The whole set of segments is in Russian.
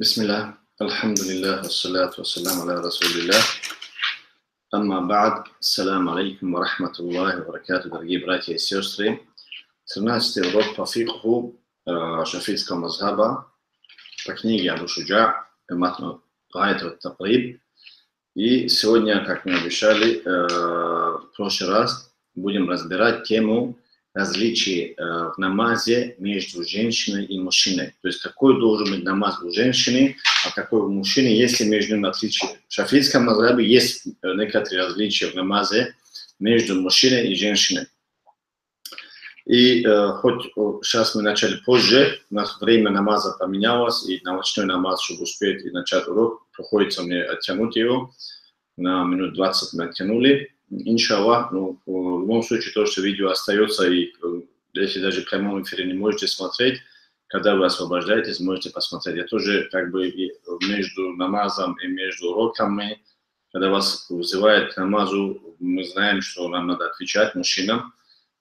بسم الله الحمد لله والصلاة والسلام على رسول الله أما بعد السلام عليكم ورحمة الله وبركاته дорогие братья и сестры 13 урок по фикху э, шафитского мазхаба по книге Абу Шуджа Матну Гайт Таприб и сегодня, как мы обещали, э, в прошлый раз будем разбирать тему различий э, в намазе между женщиной и мужчиной. То есть какой должен быть намаз у женщины, а какой у мужчины, если между ними отличия. В шафийском мазхабе есть э, некоторые различия в намазе между мужчиной и женщиной. И э, хоть сейчас мы начали позже, у нас время намаза поменялось, и на ночной намаз, чтобы успеть и начать урок, приходится мне оттянуть его. На минут 20 мы оттянули иншаллах, ну, в любом случае то, что видео остается, и если даже в прямом эфире не можете смотреть, когда вы освобождаетесь, можете посмотреть. Я тоже как бы между намазом и между уроками, когда вас вызывает к намазу, мы знаем, что нам надо отвечать мужчинам,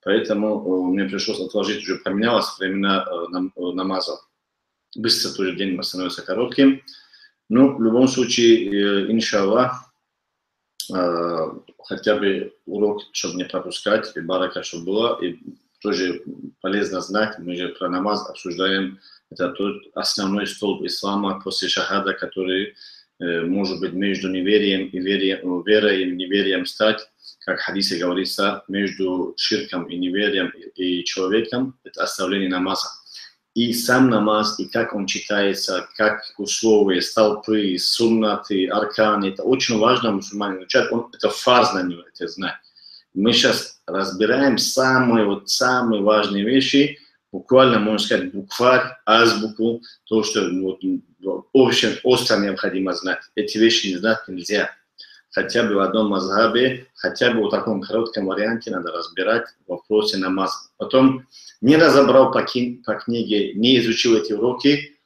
поэтому мне пришлось отложить, уже поменялось времена намаза. Быстро тоже день становится коротким. Ну, в любом случае, иншаллах, хотя бы урок, чтобы не пропускать, и барака, чтобы было, и тоже полезно знать, мы же про намаз обсуждаем, это тот основной столб ислама после шахада, который э, может быть между неверием и верием, верой и неверием стать, как в хадисе говорится, между ширком и неверием и человеком, это оставление намаза и сам намаз, и как он читается, как условия, столпы, суннаты, арканы. Это очень важно мусульмане изучать. Он, это фарз на него, это знать. Мы сейчас разбираем самые, вот, самые важные вещи, буквально, можно сказать, букварь, азбуку, то, что вот, очень остро необходимо знать. Эти вещи не знать нельзя. Хотя бы в одном мазхабе, хотя бы в таком коротком варианте надо разбирать вопросы намаза. Потом не разобрал по, по книге, не изучил эти уроки,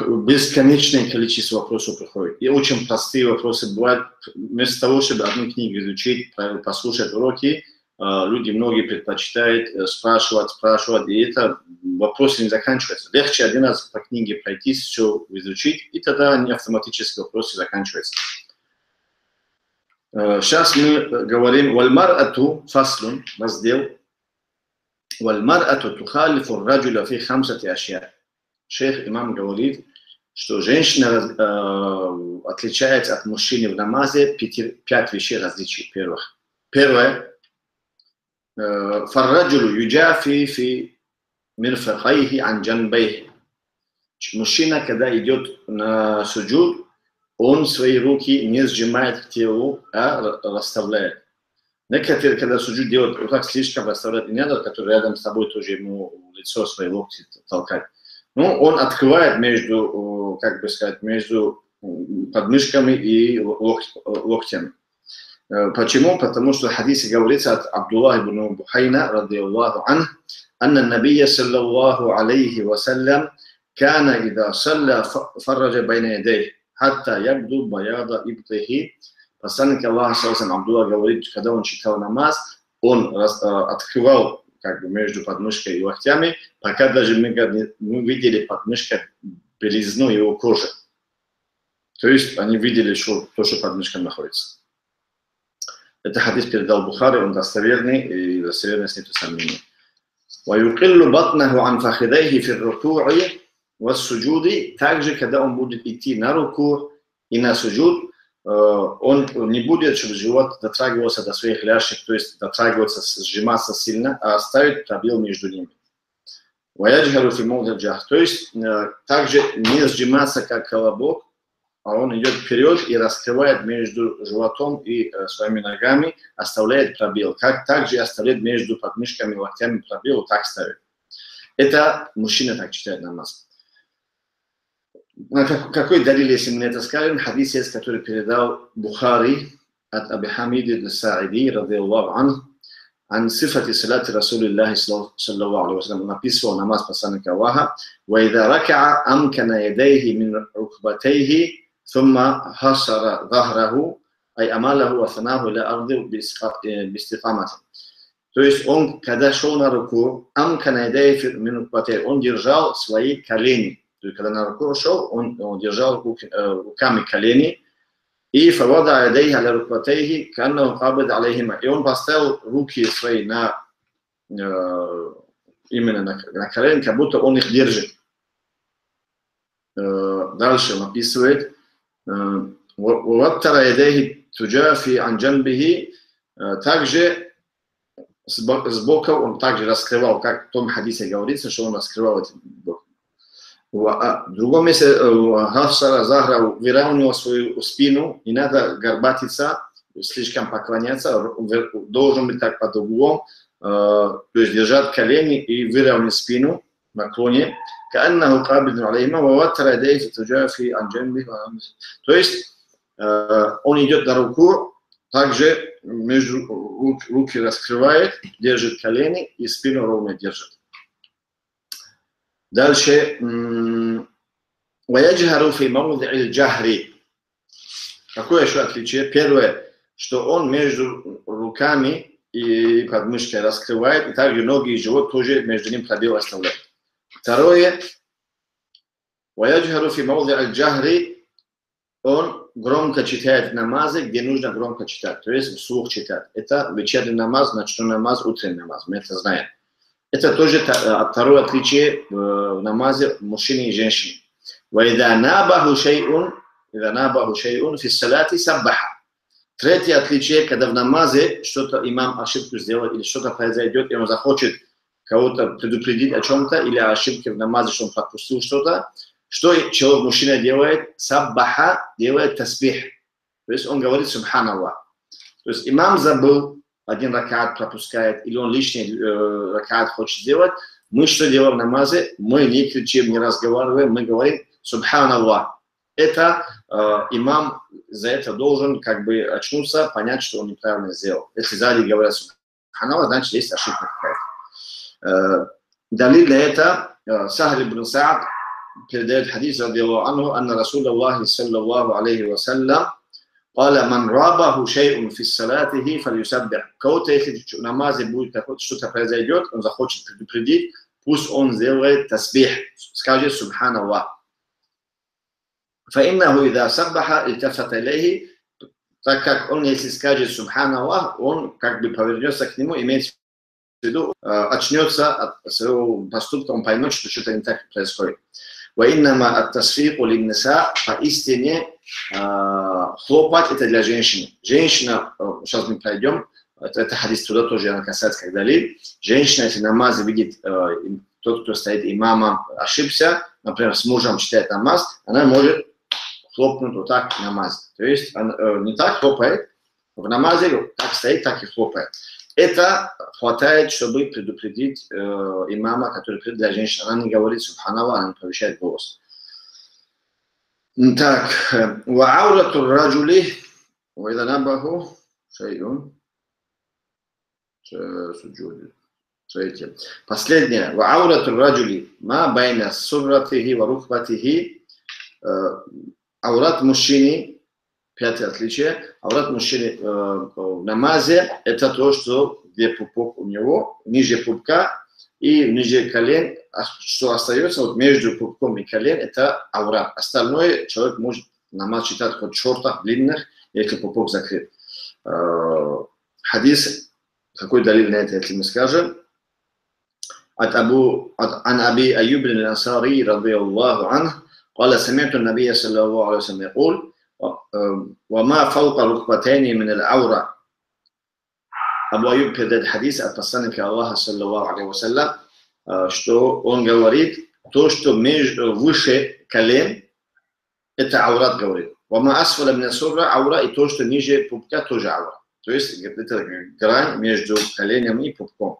бесконечное количество вопросов приходит. И очень простые вопросы бывают. Вместо того, чтобы одну книгу изучить, послушать уроки, а, люди многие предпочитают э, спрашивать, спрашивать, и это вопросы не заканчиваются. Легче один раз по книге пройти, все изучить, и тогда они автоматически вопросы заканчиваются. Сейчас мы говорим «Вальмар'ату фаслун» раздел «Вальмар'ату тухалифу раджуля фи хамсати ашья». Шейх имам говорит, что женщина э, отличается от мужчины в намазе пяти, пять вещей различий. Первых. Первое. «Фарраджулю юджафи фи мирфахайхи анджанбайхи». Мужчина, когда идет на суджуд, он свои руки не сжимает к телу, а расставляет. Некоторые, когда суджуд делают вот так слишком расставлять не надо, который рядом с тобой тоже ему лицо свои локти толкать. Ну, он открывает между, как бы сказать, между подмышками и лок, локтями. Почему? Потому что в хадисе говорится от Абдуллаха ибн Бухайна, ради Аллаху ан, أن النبي صلى الله عليه وسلم كان إذا صلى فرج بين يديه حتى يبدو بياض إبطه Посланник Аллаха, Саласан Абдулла, говорит, когда он читал намаз, он раз, э, открывал как бы между подмышкой и локтями, пока даже мы, мы видели подмышка белизну его кожи. То есть они видели, что то, что под мышкой находится. Это хадис передал Бухари, он достоверный, и достоверность нет сомнений. ويقل بطنه عن فخذيه في الركوع в суджуде, также, когда он будет идти на руку и на суджуд, э, он не будет, чтобы живот дотрагивался до своих ляжек, то есть дотрагиваться, сжиматься сильно, а оставить пробел между ними. То есть э, также не сжиматься, как колобок, а он идет вперед и раскрывает между животом и э, своими ногами, оставляет пробел. Как также оставляет между подмышками и локтями пробел, так ставит. Это мужчина так читает намаз. Какой далил, если мы это скажем? Хадис есть, который передал Бухари от Аби Хамиди Саиди, ради Аллаху анhu, عن صفة صلاة رسول الله صلى الله عليه وسلم написывал намаз посланника Аллаха وإذا ركع أمكن يديه من ركبتيه ثم حصر ظهره أي أماله وثناه إلى الأرض باستقامة То есть он, когда шел на руку, أمكن يديه من ركبتيه, он держал свои колени, то То есть, Когда на руку шел, он, он держал э, руками колени, и фавада адейхи аля рукватейхи, каннаху кабид алейхима. И он поставил руки свои на, э, именно на, на колени, как будто он их держит. Э, дальше он описывает, «Ваттара едейхи туджафи анджанбихи», также сбоку он также раскрывал, как в том хадисе говорится, что он раскрывал эти боки. В другом месте Хафсара Захра выравнивал свою спину, не надо горбатиться, слишком поклоняться, должен быть так под углом, то есть держать колени и выровнять спину в наклоне. كأنه قابض عليهما ووتر يديه في تجافي عن جنبه То есть он идет на руку, также между руки раскрывает, держит колени и спину ровно держит. Дальше. «Ваяджхару фи джахри». Какое еще отличие? Первое, что он между руками и подмышкой раскрывает, и также ноги и живот тоже между ним пробел оставляет. Второе, «Ваяджхару фи аль-джахри» он громко читает намазы, где нужно громко читать, то есть вслух читать. Это вечерний намаз, ночной намаз, утренний намаз, мы это знаем. Это тоже второе отличие в намазе мужчины и женщины. وإذا نابه شيء إذا نابه شيء في الصلاة سبح. Третье отличие, когда в намазе что-то имам ошибку сделал или что-то произойдет, и он захочет кого-то предупредить о чем-то или о ошибке в намазе, что он пропустил что-то, что человек, мужчина делает? Саббаха делает тасбих. То есть он говорит Субханаллах. То есть имам забыл, один ракат пропускает, или он лишний э, ракат хочет сделать. Мы что делаем в намазе? Мы не кричим, не разговариваем, мы говорим Субханаллах. Это э, имам за это должен как бы очнуться, понять, что он неправильно сделал. Если сзади говорят Субханаллах, значит есть ошибка какая-то. Э, Далее для этого э, Сахар ибн Саад передает хадис, радиаллаху анху, анна Расул Аллахи саллаллаху алейхи вассалям, قال من رابه شيء في صلاته فليسبح. Кого-то, если в намазе будет что-то произойдет, он захочет предупредить, пусть он сделает тасбих, скажет Субханаллах. فإنه إذا سبح التفت إليه так как он, если скажет Субханаллах, он как бы повернется к нему, имеет в виду, очнется от своего поступка, он поймет, что что-то не так происходит. وإنما التصفيق للنساء поистине э, хлопать это для женщины. Женщина, сейчас мы пройдем, это, это хадис туда тоже она касается, как далее. Женщина, если намаз видит, э, тот, кто стоит имамом, ошибся, например, с мужем читает намаз, она может хлопнуть вот так намаз. То есть она, э, не так хлопает, в намазе как стоит, так и хлопает. Это хватает, чтобы предупредить э, имама, который придет для женщин. Она не говорит субханаллах, она не повышает голос. Так, وعورة الرجل وإذا نبه شيء سجود Третье. Последнее. وعورة الرجل ما بين سرته وركبته Аурат мужчины Пятое отличие. Аврат мужчины э, в намазе – это то, что где пупок у него, ниже пупка и ниже колен, а что остается вот между пупком и колен, это аврат. Остальное человек может намаз читать хоть в шортах длинных, если пупок закрыт. Э, хадис, какой далил на это, если мы скажем? от Абу, от عن أبي أيوب الأنصاري رضي الله عنه قال سمعت النبي صلى الله عليه وسلم يقول وما فوق ركبتين من العورة Абу Аюб передает хадис от посланника Аллаха, саллаллаху алейхи вассалям, что он говорит, то, что между, выше колен, это аурат говорит. Вама асфала мина сурра аура, и то, что ниже пупка, тоже аура. То есть это грань между коленем и пупком.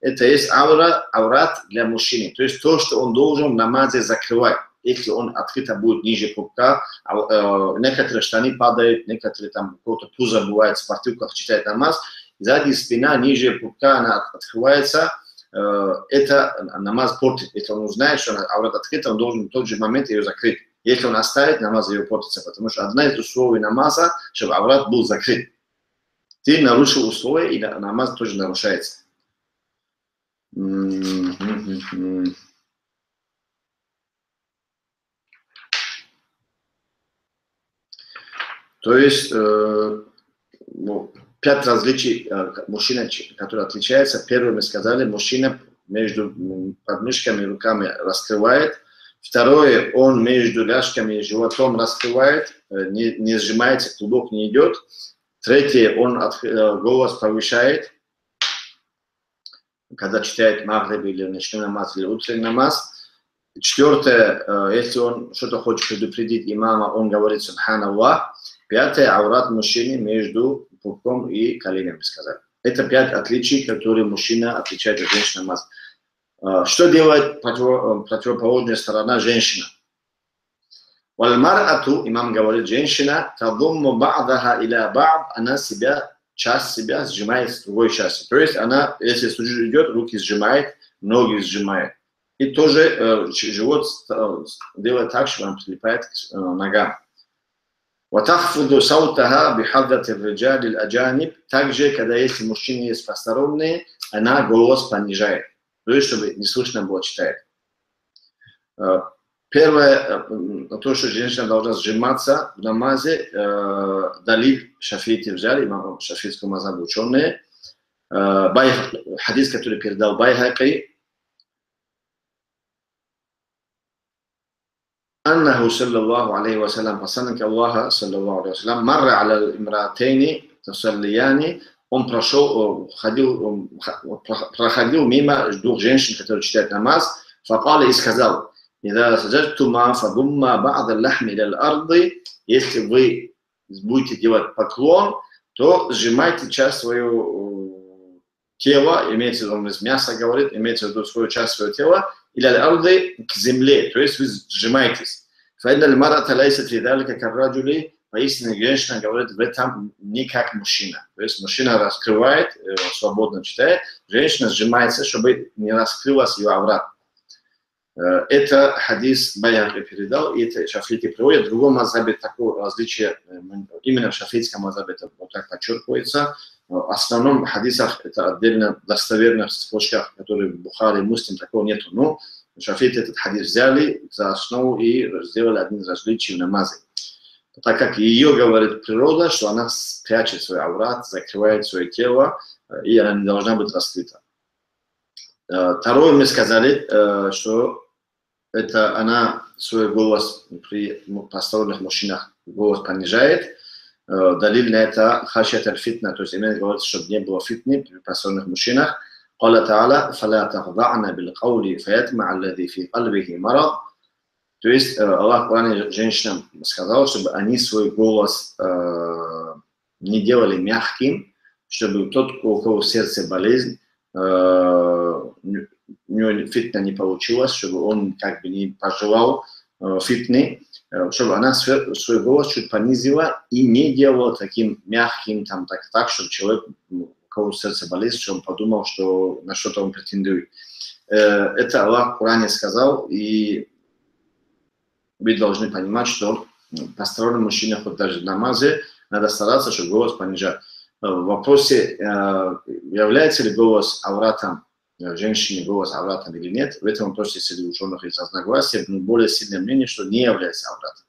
Это есть аура, аурат для мужчины. То есть то, что он должен в намазе закрывать Если он открыто будет ниже пупка, а, э, некоторые штаны падают, некоторые там какого-то пузо бывает в спортивках, читает намаз, сзади спина ниже пупка, она открывается, э, это намаз портит. Если он узнает, что аурат открыта, он должен в тот же момент ее закрыть. Если он оставит, намаз ее портится, потому что одна из условий намаза, чтобы аврат был закрыт. Ты нарушил условия, и намаз тоже нарушается. То есть э, ну, пять различий э, мужчина, который отличается. Первое мы сказали, мужчина между подмышками и руками раскрывает. Второе, он между ляжками и животом раскрывает, э, не, не сжимается, клубок не идет. Третье, он от, э, голос повышает, когда читает Магриб или ночной намаз или утренний намаз. Четвертое, э, если он что-то хочет предупредить имама, он говорит Субхана Аллах. Пятое, аурат мужчины между пупком и коленями, сказать. Это пять отличий, которые мужчина отличает от женщины намаз. Э, что делает противоположная сторона женщина? Вальмарату, имам говорит, женщина, тадумму ба'даха иля ба'д, она себя, часть себя сжимает с другой частью. То есть она, если суджуд идет, руки сжимает, ноги сжимает. И тоже э, живот делает так, что он прилипает к э, ногам. وتخفض صوتها بحضرة الرجال الأجانب также, когда есть мужчины есть посторонние, она голос понижает, то есть, чтобы не слышно было читать. Э, первое, э, то, что женщина должна сжиматься в намазе, э, Далиль Шафити взяли, имам Шафитского мазаба ученые, хадис, который передал Байхаки, أنه صلى الله عليه وسلم посланник Аллаха صلى الله عليه وسلم مر على الامرأتين تصليان он прошел, ходил, проходил мимо двух женщин, которые читают намаз, فقال и сказал, إذا سجدتما فضم بعض اللحم إلى الأرض если вы будете делать поклон, то сжимайте часть своего тела, имеется в виду, мясо говорит, имеется в виду свою часть своего тела, или арды к земле, то есть вы сжимаетесь. فإن المرأة ليست في ذلك كالرجل поистине женщина говорит в этом не как мужчина. То есть мужчина раскрывает, свободно читает, женщина сжимается, чтобы не раскрылась ее аврат. Это хадис Баяхи передал, и это шафити приводит. В другом мазабе такое различие, именно в шафитском мазабе это вот так подчеркивается. в основном хадисах это отдельно достоверных строчках, которые в Бухаре, Муслим, такого нету. Но шафиты этот хадис взяли за основу и сделали один из различий в намазе. Так как ее говорит природа, что она прячет свой аврат, закрывает свое тело, и она не должна быть раскрыта. Второе мы сказали, что это она свой голос при посторонних мужчинах голос понижает. Далиль на это хашат аль-фитна, то есть именно говорится, чтобы не было фитны при посторонних мужчинах. قال تعالى فلا تخضعن بالقول فيطمع الذي في قلبه مرض то есть Аллах в Коране женщинам сказал, чтобы они свой голос э, не делали мягким, чтобы тот, у кого в сердце болезнь, э, у него фитна не получилось, чтобы он как бы не пожелал э, фитны, э, чтобы она свой, голос чуть понизила и не делала таким мягким, там, так, так чтобы человек, у кого сердце болит, чтобы он подумал, что на что-то он претендует. Э, это Аллах в Коране сказал, и вы должны понимать, что посторонний мужчина, хоть даже в намазе, надо стараться, чтобы голос понижать. В вопросе, является ли голос авратом женщине голос авратом или нет, в этом вопросе среди ученых есть разногласия, но более сильное мнение, что не является авратом.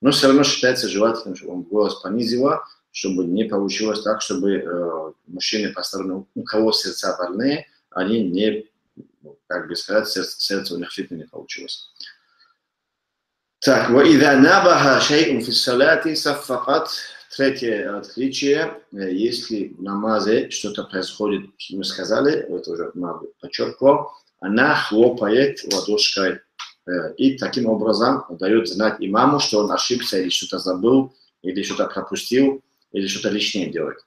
Но все равно считается желательным, чтобы он голос понизила, чтобы не получилось так, чтобы э, мужчины посторонние, у кого сердца больные, они не, как бы сказать, сердце, сердце у них фитно не получилось. Так, وإذا نابها شيء في الصلاة صفقت Третье отличие, если в намазе что-то происходит, мы сказали, это уже подчеркивал, она хлопает ладошкой и таким образом дает знать имаму, что он ошибся или что-то забыл, или что-то пропустил, или что-то лишнее делает.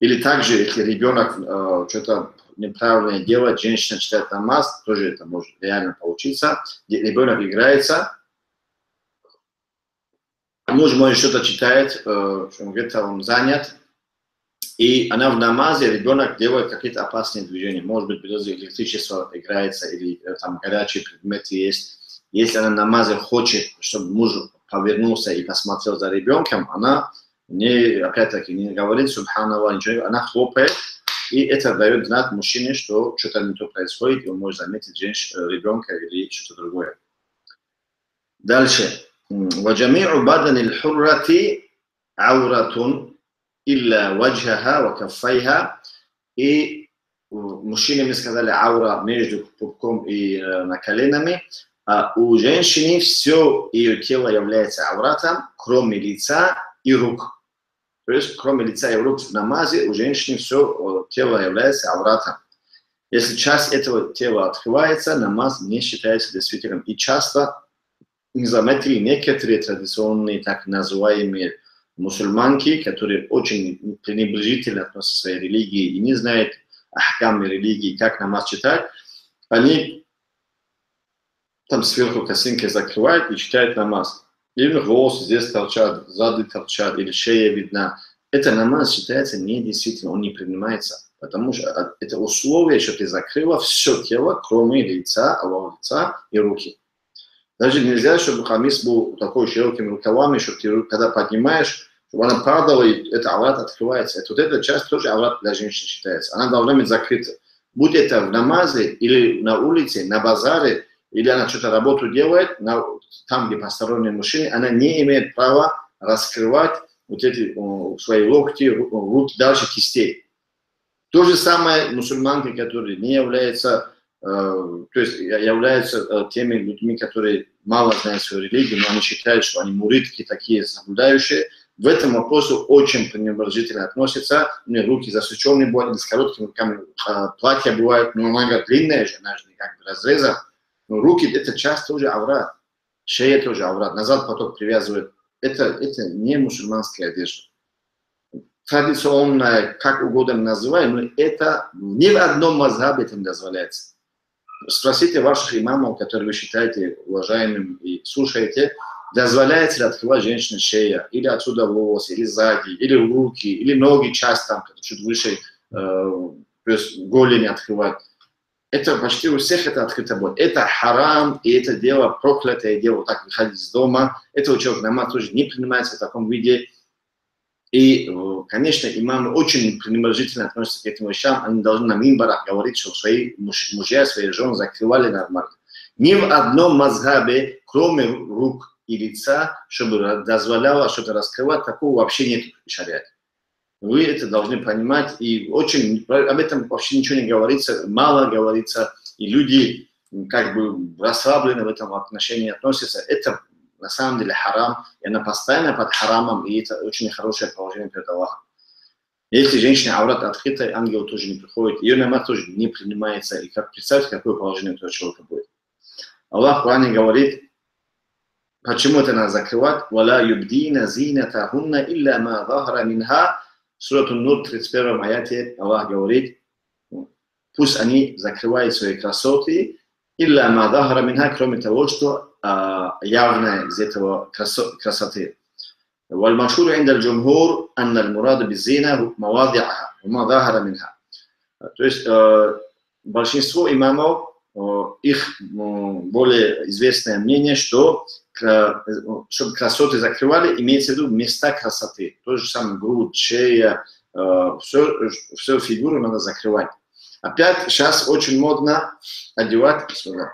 Или также, если ребенок э, что-то неправильное делает, женщина читает намаз, тоже это может реально получиться. Ребенок играется, муж может что-то читает, э, где-то он занят, и она в намазе, ребенок делает какие-то опасные движения. Может быть, без электричество играется, или э, там горячие предметы есть. Если она намазе хочет, чтобы муж повернулся и посмотрел за ребенком, она не, опять-таки, не говорит субханаллах, ничего, она хлопает, и это дает знать мужчине, что что-то не то происходит, и он может заметить женщину, ребенка или что-то другое. Дальше. وجميع بدن الحرة ауратун илля ваджаха ва каффайха. И мужчине мы сказали аура между пупком и э, на коленами. А у женщины все ее тело является ауратом, кроме лица и рук. То есть, кроме лица и рук в намазе, у женщины все тело является ауратом. Если часть этого тела открывается, намаз не считается действительным. И часто мы заметили некоторые традиционные, так называемые мусульманки, которые очень пренебрежительно относятся к своей религии и не знают ахкамы религии, как намаз читать, они там сверху косинкой закрывают и читают намаз. Или волосы здесь торчат, зады торчат, или шея видна. Это намаз считается недействительным, он не принимается. Потому что это условие, что ты закрыла все тело, кроме лица, лица и руки. Даже нельзя, чтобы хамис был такой широкими рукавами, чтобы ты, когда поднимаешь, чтобы она падала, и это аврат открывается. Это, вот эта часть тоже аврат для женщин считается. Она должна быть закрыта. Будь это в намазе, или на улице, на базаре, или она что-то работу делает, на, там, где посторонние мужчины, она не имеет права раскрывать вот эти свои локти, руки дальше кистей. То же самое мусульманки, которые не являются, э, то есть являются э, теми людьми, которые мало знают свою религию, но они считают, что они муритки такие соблюдающие, в этом вопросе очень пренебрежительно относятся. У меня руки засученные бывают, с короткими руками э, платья бывают, но она говорит, длинная же, как бы разреза. Но руки – это часть тоже аврат. Шея тоже аврат. Назад поток привязывает. Это, это не мусульманская одежда. Традиционная, как угодно называем, но это ни в одном мазхабе это не дозволяется. Спросите ваших имамов, которые вы считаете уважаемым и слушаете, дозволяется ли открывать женщине шея, или отсюда волосы, или сзади, или руки, или ноги, часть там, чуть выше, э, есть голени открывать это почти у всех это открыто будет. Это харам, и это дело проклятое дело, так выходить из дома. Это у человека намаз тоже не принимается в таком виде. И, конечно, имамы очень пренебрежительно относятся к этим вещам. Они должны на мимбарах говорить, что свои муж, мужья, свои жены закрывали нормально. Ни в одном мазхабе, кроме рук и лица, чтобы дозволяло что-то раскрывать, такого вообще нет в шариате. Вы это должны понимать, и очень об этом вообще ничего не говорится, мало говорится, и люди как бы расслаблены в этом отношении относятся. Это на самом деле харам, и она постоянно под харамом, и это очень хорошее положение перед Аллахом. Если женщина аврат открытая, ангел тоже не приходит, ее намаз тоже не принимается, и как представьте, какое положение у этого человека будет. Аллах в Коране говорит, почему это надо закрывать? «Вала юбдина зинатахунна илля ма захара минха Сурату Нур, 31 аяте, Аллах говорит, пусть они закрывают свои красоты, илля ма дахара минха, кроме того, что а, явное из этого красоты. والمشهور عند الجمهور أن المراد بالزينة مواضعها وما ظهر منها. То есть э, большинство имамов, э, их более известное мнение, что чтобы красоты закрывали, имеется в виду места красоты. То же самое грудь, шея, все, все фигуру надо закрывать. Опять сейчас очень модно одевать сюда.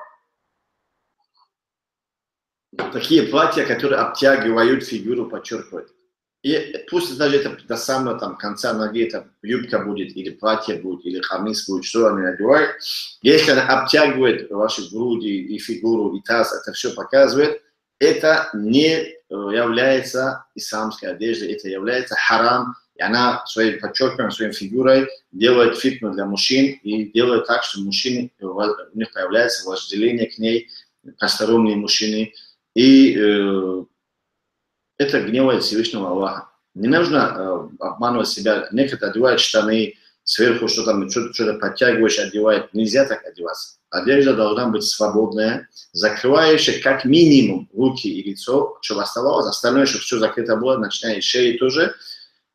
такие платья, которые обтягивают фигуру, подчеркивают. И пусть даже это до самого там, конца ноги, это юбка будет, или платье будет, или хамис будет, что они одевают. Если она обтягивает ваши груди и фигуру, и таз, это все показывает – это не э, является исламской одеждой, это является харам, и она своей подчеркиванием, своей фигурой делает фитну для мужчин и делает так, что мужчины, э, у них появляется вожделение к ней, посторонние мужчины, и э, это гневает Всевышнего Аллаха. Не нужно э, обманывать себя. Некоторые одевают штаны, сверху что-то, что-то, что-то подтягиваешь, одевают. Нельзя так одеваться. Одежда должна быть свободная, закрывающая как минимум руки и лицо, чтобы оставалось. Остальное, чтобы все закрыто было, начиная с шеи тоже.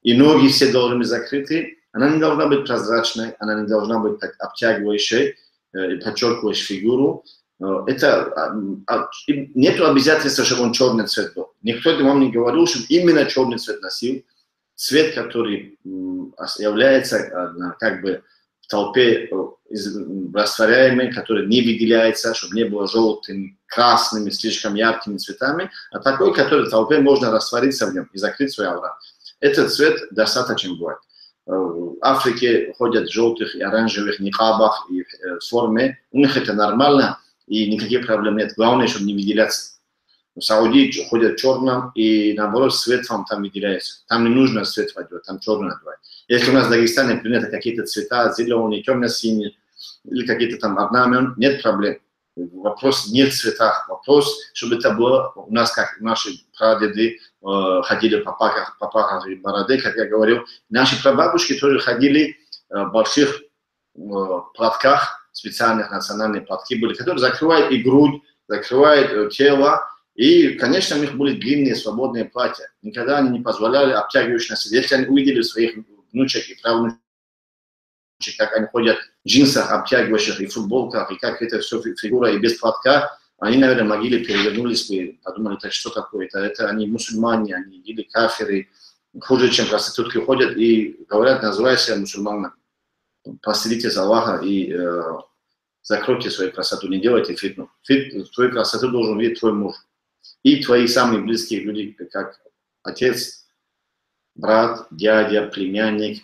И ноги все должны быть закрыты. Она не должна быть прозрачной, она не должна быть так обтягивающей, э, подчеркивающей фигуру. Э, это а, а, нет обязательства, чтобы он черный цвет был. Никто вам не говорил, чтобы именно черный цвет носил. Цвет, который является э, как бы в толпе растворяемый, который не выделяется, чтобы не было желтым, красными, слишком яркими цветами, а такой, который в толпе можно раствориться в нем и закрыть свой аврат. Этот цвет достаточно бывает. В Африке ходят в желтых и оранжевых никабах и форме. У них это нормально, и никаких проблем нет. Главное, чтобы не выделяться. В Саудии ходят в и наоборот, свет вам там выделяется. Там не нужно свет водить, там черный одевать. Если у нас в Дагестане принято какие-то цвета, зеленые, темно-синие, или какие-то там орнамент, нет проблем. Вопрос не в цветах, вопрос, чтобы это было у нас, как наши прадеды э, ходили по папах, папах и бороды, как я говорил. Наши прабабушки тоже ходили э, в больших э, платках, специальных национальных были, которые закрывают и грудь, закрывают э, тело, и, конечно, у них были длинные свободные платья. Никогда они не позволяли обтягивающие носить. Если они увидели своих внучек и правнучек, как они ходят в джинсах обтягивающих и футболках, и как это все фигура и без платка, они, наверное, могили перевернулись бы, подумали, так что такое, это, это они мусульмане, они или кафиры, хуже, чем проститутки ходят и говорят, называйся мусульманом. Посмотрите за Аллаха и э, закройте свою красоту, не делайте фитну. Фит, твою красоту должен видеть твой муж и твои самые близкие люди, как отец, брат, дядя, племянник,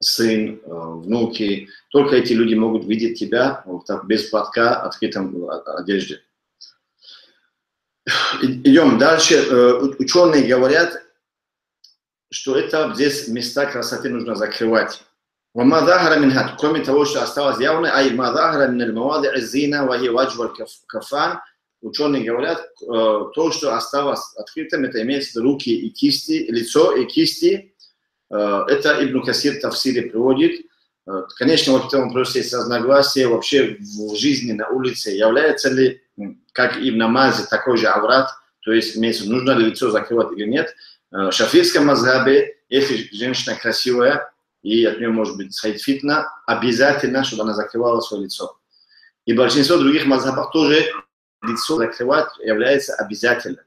сын, э, внуки. Только эти люди могут видеть тебя вот так, без платка, открытом одежде. Идем дальше. Э, ученые говорят, что это здесь места красоты нужно закрывать. وما ظهر منها кроме того, что осталось явно, أي ما ظهر من المواضع الزينة وهي وجه والكفان ученые говорят, э, то, что осталось открытым, это имеется руки и кисти, лицо и кисти. Э, это Ибн Касир Тавсире приводит. Э, конечно, вот в этом вопросе есть разногласие вообще в жизни на улице. Является ли, как и в намазе, такой же аврат, то есть имеется, нужно ли лицо закрывать или нет. В шафирском мазхабе, если женщина красивая, и от нее может быть сходить фитна, обязательно, чтобы она закрывала свое лицо. И большинство других мазхабов тоже лицо закрывать является обязательным.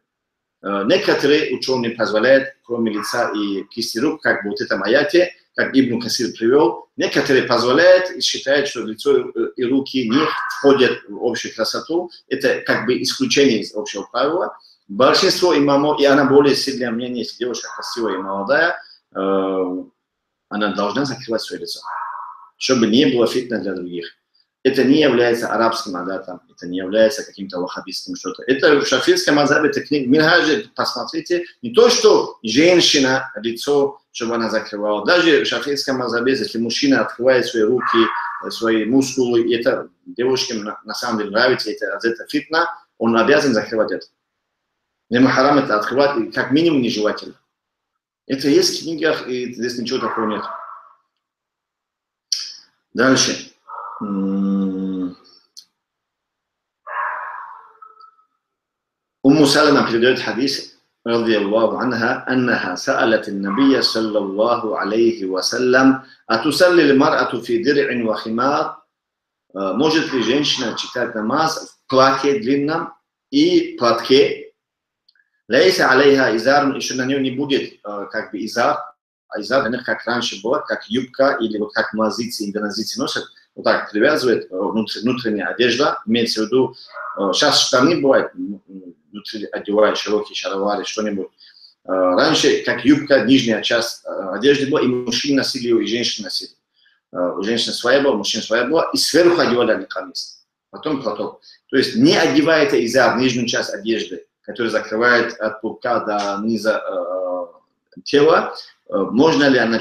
Э, некоторые ученые позволяют, кроме лица и кисти рук, как бы вот это аяте, как Ибн Касир привел, некоторые позволяют и считают, что лицо и руки не входят в общую красоту. Это как бы исключение из общего правила. Большинство имамов, и она более сильное мнение, если девушка красивая и молодая, э, она должна закрывать свое лицо, чтобы не было фитна для других это не является арабским адатом, это не является каким-то ваххабистским что-то. Это в шафирском мазабе, это книга Минхаджи, посмотрите, не то, что женщина лицо, чтобы она закрывала. Даже в шафирском мазабе, если мужчина открывает свои руки, свои мускулы, это девушкам на, на самом деле нравится, это, это фитна, он обязан закрывать это. Ему харам это открывать, как минимум нежелательно. Это есть в книгах, и здесь ничего такого нет. Дальше. أم سلمة передает حديث رضي الله عنها أنها سألت النبي صلى الله عليه وسلم أتصلي المرأة في درع وخمار может ли женщина читать намаз в платье длинном и платке? Лейса алейха изар, еще на нее не будет как бы изар, а изар, как раньше было, как юбка или вот как мазицы, индонезийцы носят, вот так привязывает внутренняя одежда, имеется в виду, сейчас штаны бывают, внутри одевают широкие шаровары, что-нибудь. Раньше, как юбка, нижняя часть одежды была, и мужчины носили ее, и женщины носили. У женщин своя была, у мужчин своя была, и сверху одевали они камис. Потом платок. То есть не одевает из-за нижнюю часть одежды, который закрывает от пупка до низа э, тела. Э, можно ли она,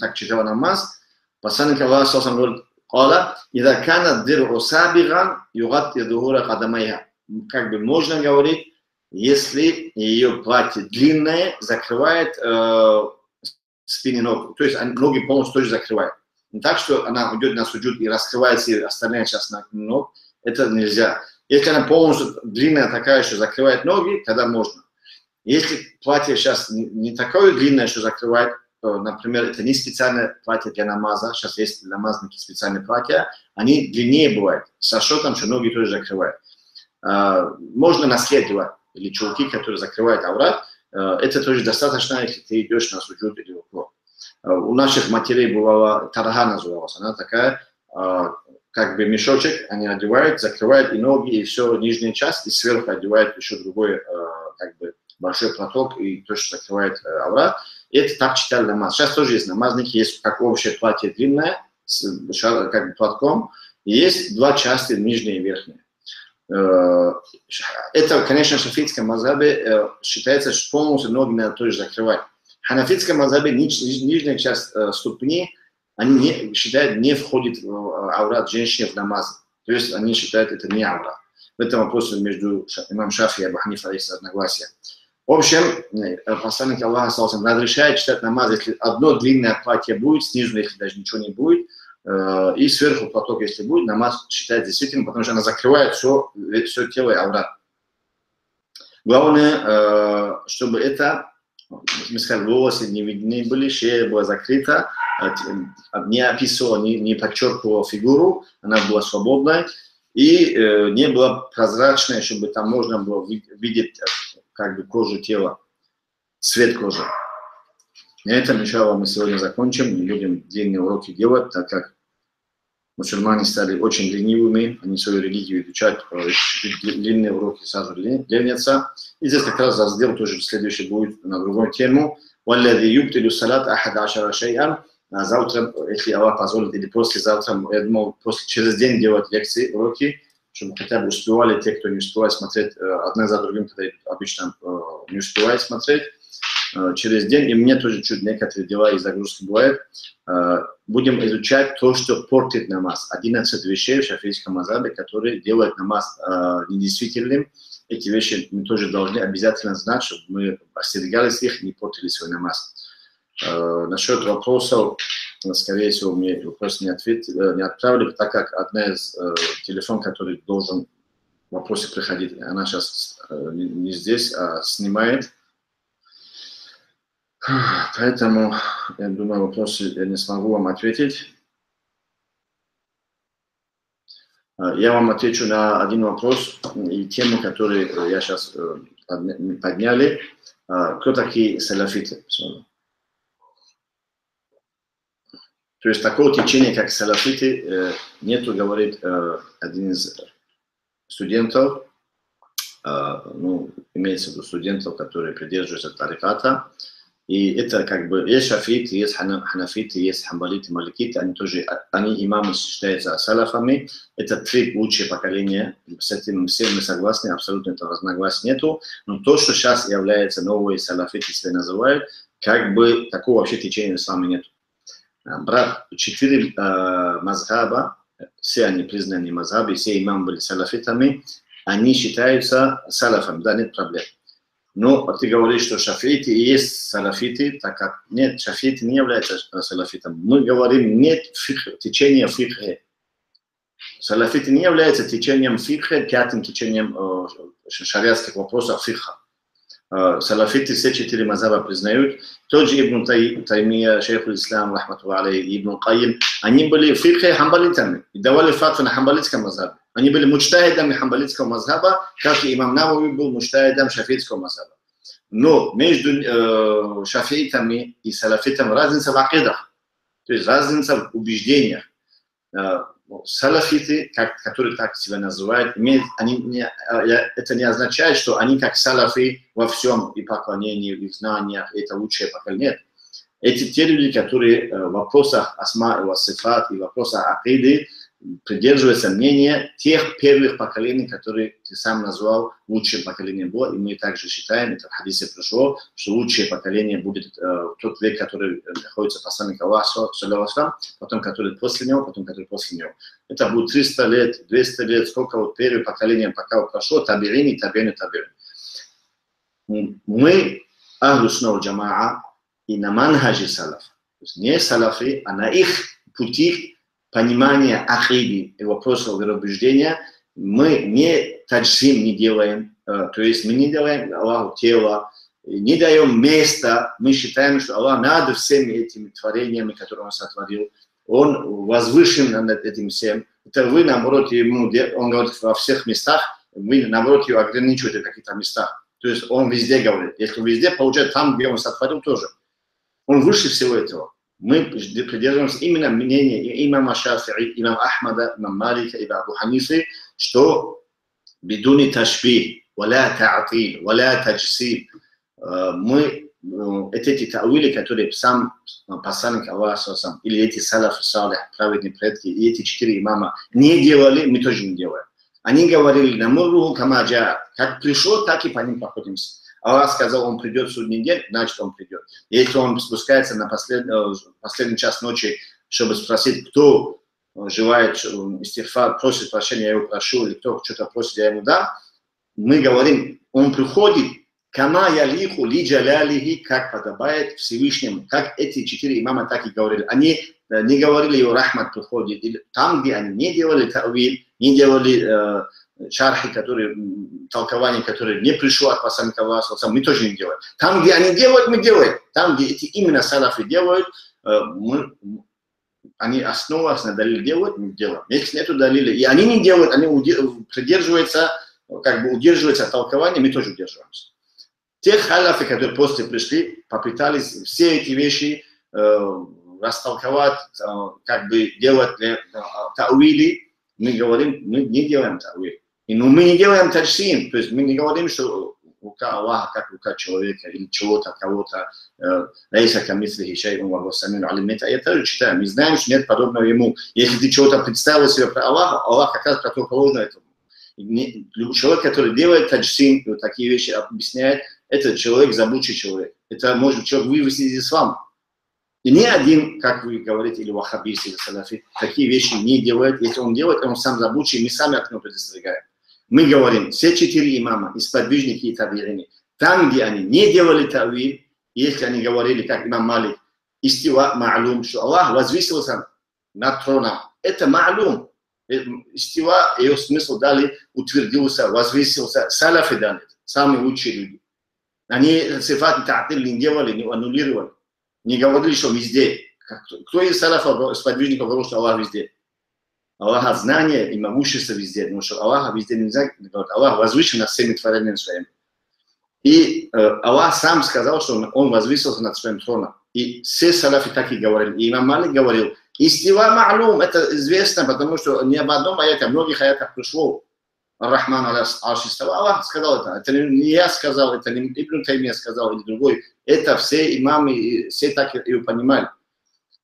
так читала намаз? Посланник Аллаха Сасам говорит, Кала, «Ида дыр диру сабиган, югат ядугура кадамайя». Как бы можно говорить, если ее платье длинное, закрывает э, спины ног. То есть ноги полностью тоже закрывает. Не так, что она уйдет на суджуд и раскрывается, и остальная часть ног. Это нельзя. Если она полностью длинная такая, что закрывает ноги, тогда можно. Если платье сейчас не, такое длинное, что закрывает например, это не специальное платье для намаза, сейчас есть для намазники специальные платья, они длиннее бывают, с ашотом, что ноги тоже закрывают. А, можно наследовать или чулки, которые закрывают аврат, а, это тоже достаточно, если ты идешь на суджуд или около. А, у наших матерей бывала тарага называлась, она такая, как бы мешочек, они одевают, закрывают и ноги, и все, нижняя часть, и сверху одевают еще другой, как бы, большой платок, и то, что закрывает аврат. И это так читали намаз. Сейчас тоже есть намазники, есть как общее платье длинное, с как бы платком, и есть два части, нижние и верхние. Э, это, конечно, в шафитском мазабе э, считается, что полностью ноги надо тоже закрывать. В ханафитском мазабе ниж, нижняя часть э, ступни, они не, считают, не входит в аурат женщины в намаз. То есть они считают, это не аурат. В этом вопросе между имам Шафи и Абу Ханифа есть разногласия. В общем, посланник Аллаха разрешает читать намаз, если одно длинное платье будет, снизу, если даже ничего не будет, Э, и сверху платок, если будет, намаз считается действительно, потому что она закрывает все, все тело и аурат. Главное, э, чтобы это, мы сказали, волосы не видны были, шея была закрыта, э, не описывала, не, не подчеркивала фигуру, она была свободной, и не была прозрачной, чтобы там можно было видеть как бы кожу тела, цвет кожи. На этом, иншалла, мы сегодня закончим, не будем длинные уроки делать, так как мусульмане стали очень ленивыми, они свою религию изучают, длинные уроки сразу ленятся. И здесь как раз раздел тоже следующий будет на другую тему. وَالَّذِي يُبْتِلُ الصَّلَاةَ أَحَدَ عَشَرَ شَيْئًا а завтра, если Аллах позволит, или послезавтра, я думал, после, через день делать лекции, уроки, чтобы хотя бы успевали те, кто не успевает смотреть э, одна за другим, когда обычно э, не успевает смотреть. Э, через день, и мне тоже чуть некоторые дела и загрузки бывают, будем изучать то, что портит намаз. 11 вещей в шафийском мазабе, которые делают намаз недействительным. Эти вещи мы тоже должны обязательно знать, чтобы мы остерегались их и не портили свой намаз. Насчет вопросов, скорее всего, мне вопрос не, ответ, не отправили, так как одна из э, телефон, который должен вопросы приходить, она сейчас не здесь, а снимает. Поэтому, я думаю, вопросы я не смогу вам ответить. А, я вам отвечу на один вопрос и тему, которую я сейчас э, подняли. Кто такие салафиты? То есть такого течения, как салафиты, э, нету, говорит э, один из студентов, а, ну, имеется в виду студентов, которые придерживаются тариката, и это как бы есть шафиты, есть ханафиты, есть хамбалиты, маликиты, они тоже, они имамы считаются салафами. Это три лучшие поколения, с этим все мы согласны, абсолютно этого разногласия нету. Но то, что сейчас является новые салафиты, себя называют, как бы такого вообще течения в исламе нет. Брат, четыре э, мазхаба, все они признаны мазхабы, все имамы были салафитами, они считаются салафами, да, нет проблем. Но ты говоришь, что шафиты есть салафиты, так как нет, шафиты не являются салафитом. Мы говорим, нет фих, течения фикхе. Салафиты не являются течением фикхе, пятым течением э, шариатских вопросов фикха. Э, салафиты все четыре мазаба признают. Тот же Ибн Таймия, шейх Ислам, рахмату Ибн Каим, они были фикхе хамбалитами и давали фатву на хамбалитском мазабе. Они были мучтаидами хамбалитского мазхаба, как и имам Навави был мучтаидом шафитского мазхаба. Но между э, шафитами и салафитами разница в акидах, то есть разница в убеждениях. Э, салафиты, как, которые так себя называют, имеют, они не, э, это не означает, что они как салафи во всем, и поклонении, и знаниях, это лучшее поколение. Нет. Эти те люди, которые э, в вопросах асма и васифат, и в вопросах акиды, придерживается мнения тех первых поколений, которые ты сам назвал лучшим поколением было, и мы также считаем, это в хадисе пришло, что лучшее поколение будет э, тот век, который находится посланник Аллаха, потом который после него, потом который после него. Это будет 300 лет, 200 лет, сколько вот первое поколение пока прошло, табирини, табирини, табирини. Мы, Ахлу Снова Джамаа, и на манхаджи салаф. То есть не салафы, а на их пути понимания ахиди и вопросов вероубеждения, мы не таджсим не делаем, э, то есть мы не делаем Аллаху тело, не даем места, мы считаем, что Аллах над всеми этими творениями, которые Он сотворил, Он возвышен над этим всем. Это вы, наоборот, ему, Он говорит во всех местах, вы, наоборот, его ограничиваете в каких-то местах. То есть Он везде говорит. Если везде, получается, там, где Он сотворил, тоже. Он выше всего этого мы придерживаемся именно мнения имама Шафи'i, имама Ахмада, имама Малика и Абу Ханифы, что бедуни ташби, валя та'атил, валя таджсиб, мы это эти тауили, которые сам посланник Аллаха или эти салаф салих, праведные предки, и эти четыре имама не делали, мы тоже не делаем. Они говорили, намуру камаджа, как пришел, так и по ним походимся. Аллах сказал, он придет в судный день, значит он придет. Если он спускается на послед... Э, последний час ночи, чтобы спросить, кто желает истихфар, просит прощения, я его прошу, или кто что-то просит, я ему дам, мы говорим, он приходит, кама ялиху ли джалялихи, как подобает Всевышнему. Как эти четыре имама так и говорили. Они э, не говорили, его рахмат приходит. Или там, где они не делали тавиль, не делали э, чархи, которые, толкования, которые не пришло от посланника Аллаха, мы тоже не делаем. Там, где они делают, мы делаем. Там, где эти именно салафы делают, э, мы, они основываясь на далиле делают, мы делаем. Если нету далиля, и они не делают, они придерживаются, как бы удерживаются от толкования, мы тоже удерживаемся. Те халяфы, которые после пришли, попытались все эти вещи э, растолковать, э, как бы делать э, тауили, мы говорим, мы не делаем тауили. И, но мы не делаем тачсин, то есть мы не говорим, что рука Аллаха, как рука человека или чего-то, кого-то, лейса камисли хишай, он вагу самин алим, это я тоже читаю, мы знаем, что нет подобного ему. Если ты чего-то представил себе про Аллаха, Аллах как раз противоположно этому. Человек, который делает таджсин, вот такие вещи объясняет, это человек заблудший человек. Это может человек вывести из ислама. И ни один, как вы говорите, или ваххабист, или салафи, такие вещи не делает. Если он делает, он сам заблудший, мы сами от него предостерегаем. Мы говорим, все четыре имама и сподвижники и табирини, там, где они не делали тавиль, если они говорили, как имам Малик, истива ма'лум, что Аллах возвысился над троном, это ма'лум. Истива, ее смысл дали, утвердился, возвысился, салафи дали, самые лучшие люди. Они сифат та'тиль не делали, не аннулировали. Не говорили, что везде. Кто из салафов, сподвижников говорил, что Аллах везде? Аллаха знание и могущество везде, потому что Аллаха везде нельзя. Аллах возвышен над всеми творениями своими. И э, Аллах сам сказал, что он, он возвысился над своим троном. И все салафи так и говорили. И имам Малик говорил, истива ма'лум, это известно, потому что не об одном аяте, а многих аятах пришло. Рахман Аль-Аршистава. Аллах сказал это. Это не я сказал, это не Ибн Таймия сказал, или другой. Это все имамы, все так и понимали.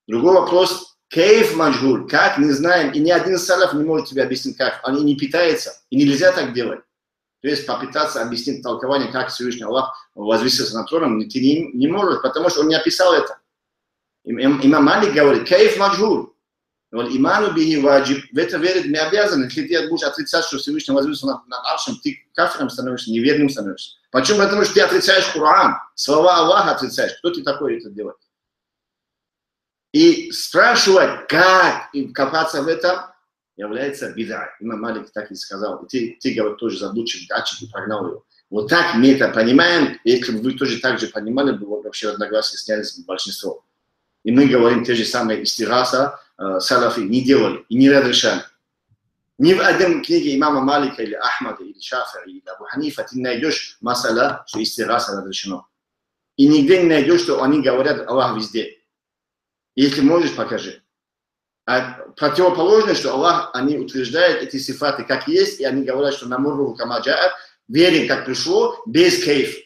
Другой вопрос, Кейф маджгуль, как, не знаем, и ни один салаф не может тебе объяснить, как. Они не питаются, и нельзя так делать. То есть попытаться объяснить толкование, как Всевышний Аллах возвысился на троном, ты не, не можешь, потому что он не описал это. Имам Малик говорит, кейф маджгуль. Иману бихи ваджиб, в это верить мы обязаны. Если ты будешь отрицать, что Всевышний возвысился над, над Аршем, ты кафиром становишься, неверным становишься. Почему? Потому что ты отрицаешь Коран, слова Аллаха отрицаешь. Кто ты такой это делать? И спрашивать, как и копаться в этом, является беда. Имам Малик так и сказал. И ты, ты говоришь, тоже заблудший датчик и прогнал его. Вот так мы это понимаем. Если бы вы тоже так же понимали, бы вообще разногласия снялись большинство. И мы говорим те же самые истираса, э, салафи не делали и не разрешали. Ни в одном книге имама Малика или Ахмада или Шафа или Абу Ханифа ты найдешь масала, что истираса разрешено. И нигде не найдешь, что они говорят Аллах везде. Если можешь, покажи. А противоположное, что Аллах, они утверждают эти сифаты как есть, и они говорят, что намуру камаджаа, верим, как пришло, без кейф.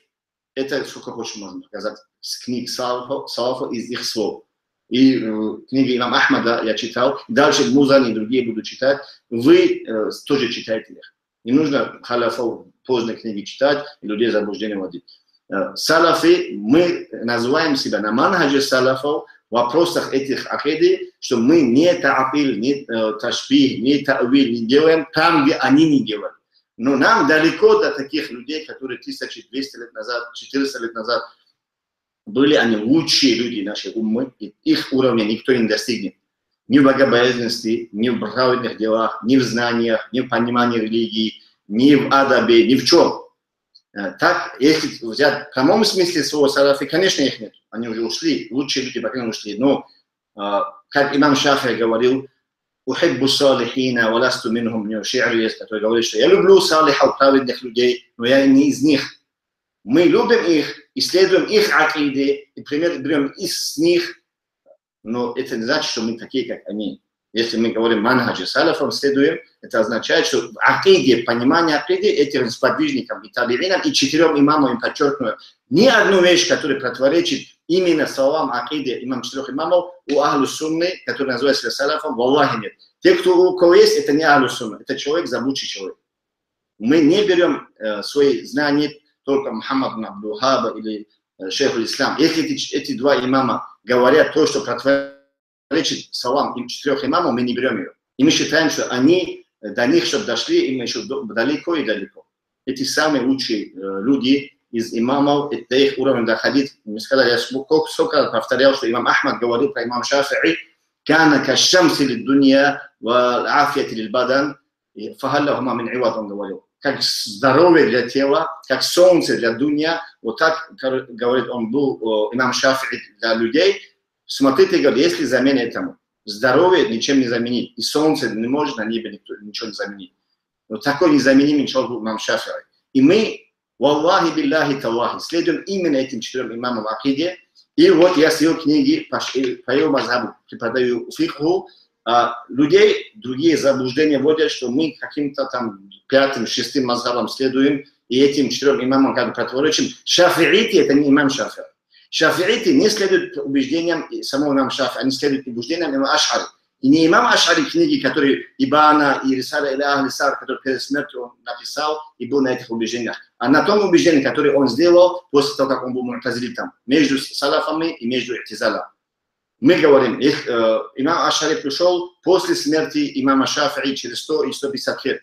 Это сколько хочешь можно показать с книг Салафа, из их слов. И э, книги имам Ахмада я читал, дальше Музани и другие буду читать. Вы э, тоже читайте их. Не нужно халяфов поздно книги читать и людей заблуждение вводить. Э, салафы, мы называем себя на манхаджи салафов, вопросах этих акиды, что мы не таапил, не э, ташбих, не таавил не делаем там, где они не делают. Но нам далеко до таких людей, которые 1200 лет назад, 400 лет назад были они лучшие люди нашей уммы, и их уровня никто не достигнет. Ни в богобоязненности, ни в праведных делах, ни в знаниях, ни в понимании религии, ни в адабе, ни в чем. Э, так, если взять в прямом смысле слова салафи, конечно, их нет. Они уже ушли, лучшие люди, по крайней ушли. Но, э, как имам Шафи говорил, «Ухиббу салихина, валасту минхум», у него ши'р есть, который говорит, что «Я люблю салихов, праведных людей, но я не из них». Мы любим их, исследуем их акиды, и пример берем из них, но это не значит, что мы такие, как они. Если мы говорим манхаджи салафам следуем, это означает, что в акиде, понимание акиде этим сподвижникам и табиинам, и четырем имамам, им подчеркну, ни одну вещь, которая противоречит именно словам акиде имам четырех имамов, у ахлу сунны, который называется салафом, в Аллахе нет. Те, кто у кого есть, это не ахлу сунна, это человек, заблудший человек. Мы не берем э, свои знания только Мухаммад Абдухаба или э, шейх Ислам. Если эти, эти два имама говорят то, что противоречит словам им четырех имамов, мы не берем ее. И мы считаем, что они до них, чтобы дошли, им еще далеко и далеко. Эти самые лучшие э, люди из имамов, это их уровень доходит. Мы сказали, я сколько, сколько повторял, что имам Ахмад говорил про имам Шафи'i, كان كالشمس للدنيا والعافية للبدن فهل لهما من عوض он говорил как здоровье для тела, как солнце для дуня, вот так, говорит он, был имам Шафи для людей. Смотрите, говорит, если замена этому, здоровье ничем не заменить, и солнце не может на небе никто, ничего не заменить. Вот такой незаменимый человек имам Шафи. И мы, валлахи биллахи таллахи, следуем именно этим четырем имамам Акиде, и вот я свел книги по, по его мазхабу, преподаю фикху, а людей другие заблуждения вводят, что мы каким-то там пятым, шестым мазхабам следуем, и этим четырем имамам как бы противоречим. Шафиити – это не имам Шафи. Шафиити не следуют убеждениям самого имама Шафи, они следуют убеждениям имама Ашари. И не имам Ашари книги, которые Ибана и Рисаля или Ахлисар, который перед смертью он написал и был на этих убеждениях, а на том убеждении, которое он сделал после того, как он был мутазилитом, между салафами и между Ихтизалом. Мы говорим, их, э, имам Ашари пришел после смерти имама Шафии через 100 и 150 лет.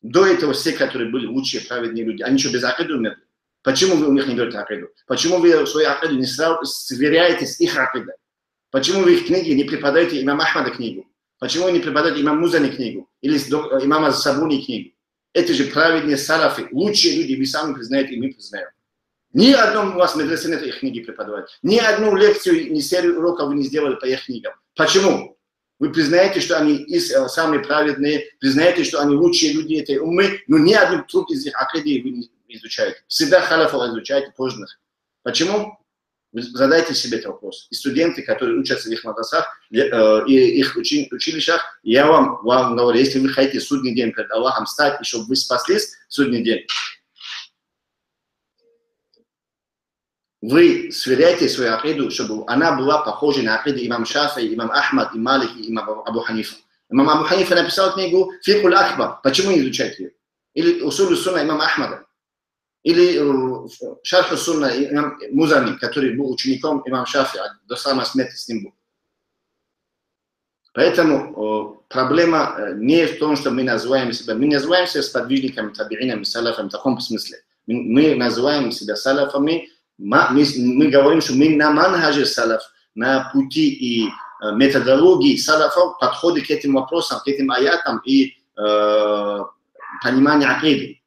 До этого все, которые были лучшие, праведные люди, они что, без акиду умерли? Почему вы у них не берете акиду? Почему вы свою акиду не сверяете с их акидой? Почему вы их книги не преподаете имам Ахмада книгу? Почему вы не преподаете имам Музани книгу? Или имама Сабуни книгу? Это же праведные сарафы, лучшие люди, вы сами признаете, и мы признаем. Ни одном у вас медресе нет их книги преподавать. Ни одну лекцию, ни серию уроков вы не сделали по их книгам. Почему? Вы признаете, что они из, э, самые праведные, признаете, что они лучшие люди этой умы, но ни один труд из их акиды вы не изучаете. Всегда халафа изучаете поздних. Почему? Задайте себе этот вопрос. И студенты, которые учатся в их мадрасах э, и их учи, училищах, я вам, вам говорю, если вы хотите судный день перед Аллахом стать, и чтобы вы спаслись судный день, вы сверяете свою акиду, чтобы она была похожа на акиду имам Шафи, имам Ахмад, и Малик, и имам Абу Ханифа. Имам Абу Ханифа написал книгу «Фикуль Акбар». Почему не изучать ее? Или «Усулю Сунна» имам Ахмада. Или э, «Шарху Сунна» имам Музани, который был учеником имам Шафи, до самой смерти с ним был. Поэтому э, проблема э, не в том, что мы называем себя, мы называем себя сподвижниками, табиинами, салафами в таком смысле. Мы, называем себя салафами, мы, мы говорим, что мы на манхаже салаф, на пути и методологии салафов подходы к этим вопросам, к этим аятам и э, понимание акиды.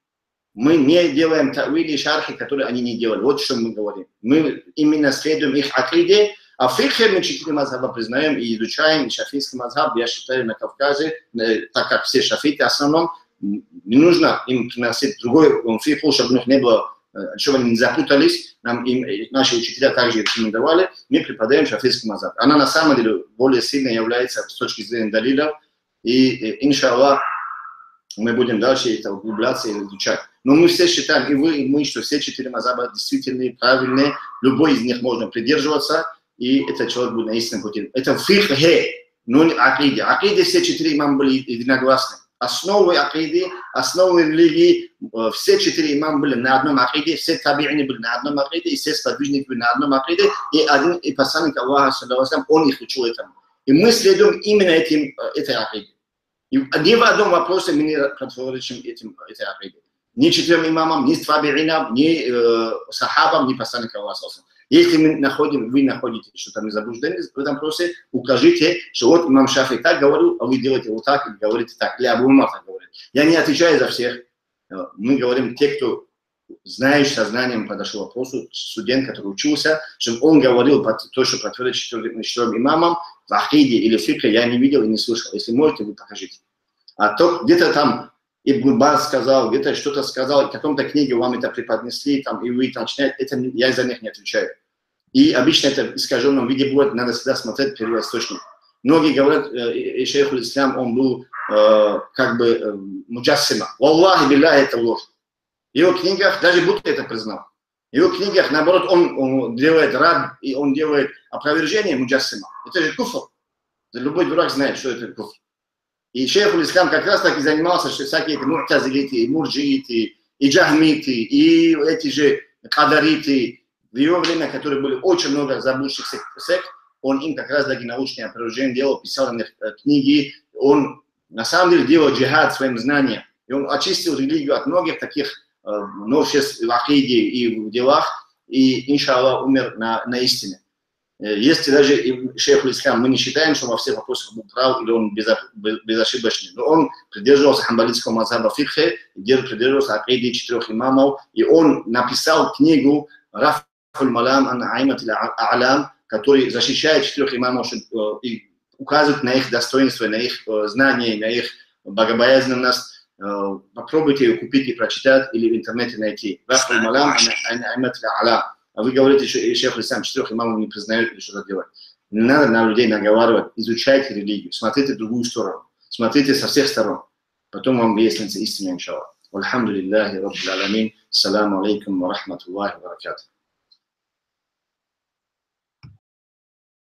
Мы не делаем тавили шархи, которые они не делали. Вот что мы говорим. Мы именно следуем их акиде, а в фихе мы четыре мазхаба признаем и изучаем, и шафийский мазхаб, я считаю, на Кавказе, э, так как все шафиты в основном, не нужно им приносить другой фиху, чтобы у них не было Э, чтобы они не запутались, нам им, наши учителя также рекомендовали, мы преподаем шафийский мазаб. Она на самом деле более сильно является с точки зрения далилов, и, и иншаллах, мы будем дальше это углубляться и изучать. Но мы все считаем, и вы, и мы, что все четыре мазаба действительно правильные, любой из них можно придерживаться, и этот человек будет на истинном пути. Это фихе, но не акиде. Акиде все четыре имам были единогласны основой акиды, основой религии, э, все четыре имама были на одном акиде, все табиини были на одном акиде, и все сподвижники были на одном акиде, и один и посланник Аллаха, он их учил этому. И мы следуем именно этим, э, этой акиде. И ни в одном вопросе мы не противоречим этим, этой акиде. Ни четырем имамам, ни табиинам, ни э, сахабам, ни посланникам Аллаха. Если мы находим, вы находите что-то заблуждение в этом вопросе, укажите, что вот имам Шафи так говорил, а вы делаете вот так, или говорите так, или Абу так говорит. Я не отвечаю за всех. Мы говорим те, кто знаешь, сознанием подошел к вопросу, студент, который учился, чтобы он говорил то, что противоречит четырем имамам, в Ахиде или в Фикре, я не видел и не слышал. Если можете, вы покажите. А то где-то там Ибн Баз сказал, где-то что-то сказал, в каком-то книге вам это преподнесли, там, и вы там начинаете, это я за них не отвечаю. И обычно это в искаженном виде будет, надо всегда смотреть первоисточник. Многие говорят, э, шейх Ислам, он был э, как бы э, муджассима. Валлахи билля, это ложь. В его книгах, даже будто это признал, в его книгах, наоборот, он, он делает рад, и он делает опровержение муджассима. Это же куфр. Любой дурак знает, что это куфр. И шейх Ислам как раз таки занимался, что всякие эти муртазилиты, и мурджииты, и джахмиты, и эти же кадариты, в его время, которые были очень много заблудших сект, он им как раз таки научное опровержение делал, писал на них э, книги, он на самом деле делал джихад своим знанием, и он очистил религию от многих таких э, новшеств в акиде и в делах, и, иншаллах, умер на, на истине. Э, если даже шейх Ислам, мы не считаем, что во всех вопросах был прав или он безошибочный, но он придерживался хамбалитского мазаба фикхе, придерживался акиды четырех имамов, и он написал книгу «Рафуль малам ан аймат алям», который защищает четырех имамов э, и указывает на их достоинство, на их знания, на их богобоязненность. Попробуйте ее купить и прочитать или в интернете найти. А вы говорите, что шейх Ислам четырех имамов не признает или что-то делать. Не надо на людей наговаривать. Изучайте религию, смотрите другую сторону, смотрите со всех сторон. Потом вам выяснится истина, иншаллах. Алхамдулиллахи Раббил Аламин. Саламу алейкум ва рахматуллахи ва баракатух.